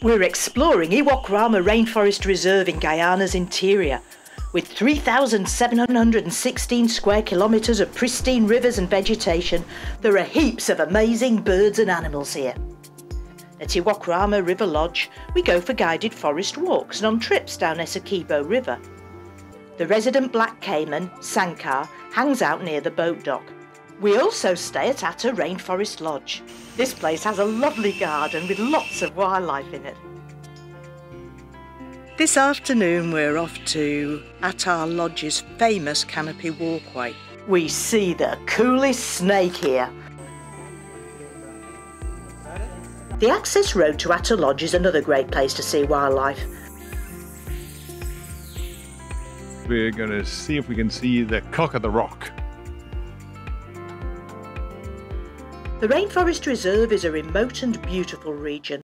We're exploring Iwokrama Rainforest Reserve in Guyana's interior. With 3,716 square kilometres of pristine rivers and vegetation, there are heaps of amazing birds and animals here. At Iwokrama River Lodge, we go for guided forest walks and on trips down Essequibo River. The resident black caiman, Sankar, hangs out near the boat dock. We also stay at Atta Rainforest Lodge. This place has a lovely garden with lots of wildlife in it. This afternoon we're off to Atta Lodge's famous canopy walkway. We see the coolest snake here. The access road to Atta Lodge is another great place to see wildlife. We're going to see if we can see the cock of the rock. The Rainforest Reserve is a remote and beautiful region